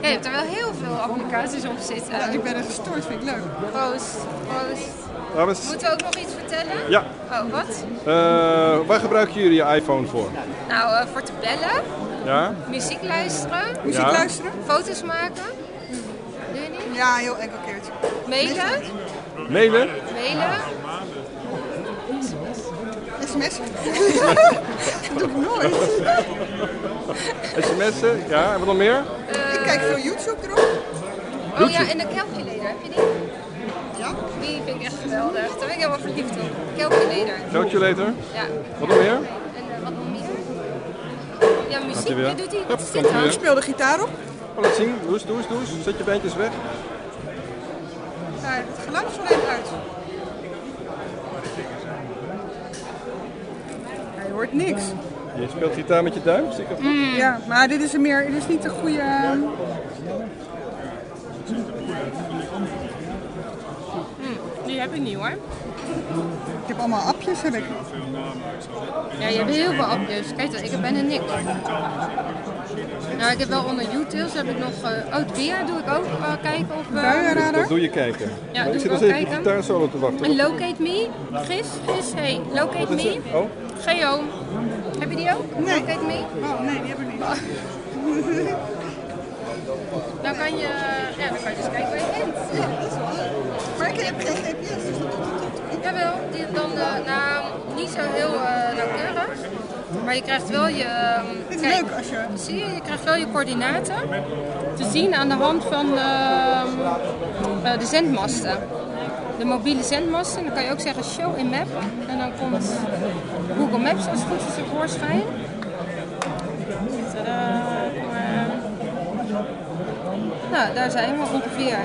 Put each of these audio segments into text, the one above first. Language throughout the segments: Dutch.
Ja, je hebt er wel heel veel applicaties op zitten. Ja, ik ben er gestoord, vind ik leuk. Proost, proost. Dames, Moeten we ook nog iets vertellen? ja. Oh, wat? Eh, waar gebruiken jullie je iPhone voor? Nou, eh, voor te bellen, Ja? muziek luisteren, Muziek Ja. luisteren? foto's maken. Doe je niet? Ja, heel enkel keertje. Mailen, Mailen? mailen. SMS? dat doe ik nooit. SMS'en? Ja, en wat nog meer? Kijk veel YouTube erop. Oh ja, en de calculator, heb je die? Ja. Die vind ik echt geweldig. Daar ben ik helemaal verliefd op. Calculator. Calculator? Ja. Wat nog meer? En eh, wat nog meer? Ja, muziek. Je doet Wat dan? weer. Ik speel de gitaar op. Oh, laat zien. Doe eens, doe eens, doe eens. Zet je beentjes weg. Ja, het geluid is wel even uit. Je hoort niks. Je speelt gitaar met je duim? Mm. Ja, maar dit is, een meer, dit is niet een goede... Die heb ik niet hoor. Ik heb allemaal appjes, heb ik. Ja, je hebt heel veel appjes. Kijk, ik heb bijna niks. Nou, ik heb wel onder YouTube heb ik nog... eh oh, het weer doe ik ook. eh, kijken of... eh, Buienradar. Dat doe je kijken. Ja, doe ik zit ik nog ook kijken. solo te wachten. en Locate Me. Gis, Gis, hey. Locate Me. het? Oh, Geo. Heb je die ook? Nee. Locate Me. Oh, nee, die heb ik niet. Dan kan je... Ja, dan kan je dus kijken waar je bent. Maar ik heb geen GPS, dus dat doet het toch niet? Jawel, die dan, eh, nou, niet zo heel eh, nauwkeurig. Maar je krijgt wel je... ehm, Dit is kijk, leuk als je... Zie je, je krijgt wel je coördinaten te zien aan de hand van ehm, eh, de zendmasten. De mobiele zendmasten. Dan kan je ook zeggen show in map. En dan komt Google Maps als het goed is tevoorschijn. Nou, daar zijn we ongeveer.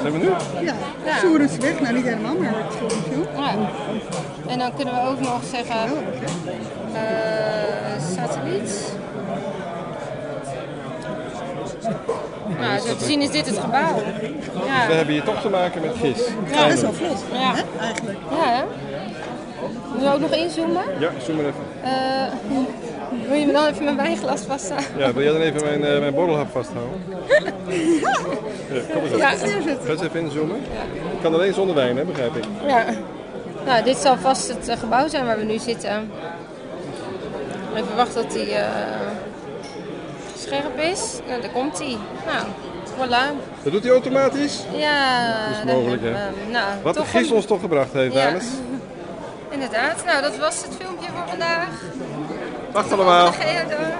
Zijn we nu? Ja, Ja. Soerens weg. Nou, niet helemaal, maar het is. Ja. En dan kunnen we ook nog zeggen eh, satelliet. Nou, zo te zien is dit het gebouw. We Ja, hebben hier toch te maken met gis. ja. Best wel vlot, Ja. hè, eigenlijk. ja hè? Moeten we ook nog inzoomen? Ja, zoom maar even. Eh, wil je me dan even mijn wijnglas vasthouden? Ja, wil jij dan even mijn, eh, mijn borrelhap vasthouden? Ja, kom eens op. Ja. Ga eens even inzoomen. Ik kan alleen zonder wijn, hè, begrijp ik. ja. Nou, dit zal vast het eh, gebouw zijn waar we nu zitten. Even wachten tot hij eh, scherp is. Nou, daar komt hij. Nou, voilà. Dat doet hij automatisch? Ja, Dat is mogelijk, hè? Nou, Wat de een- ons toch gebracht heeft, Ja. dames. Inderdaad. Nou, dat was het filmpje voor vandaag. Dag allemaal.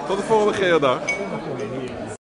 Tot de volgende Geodag.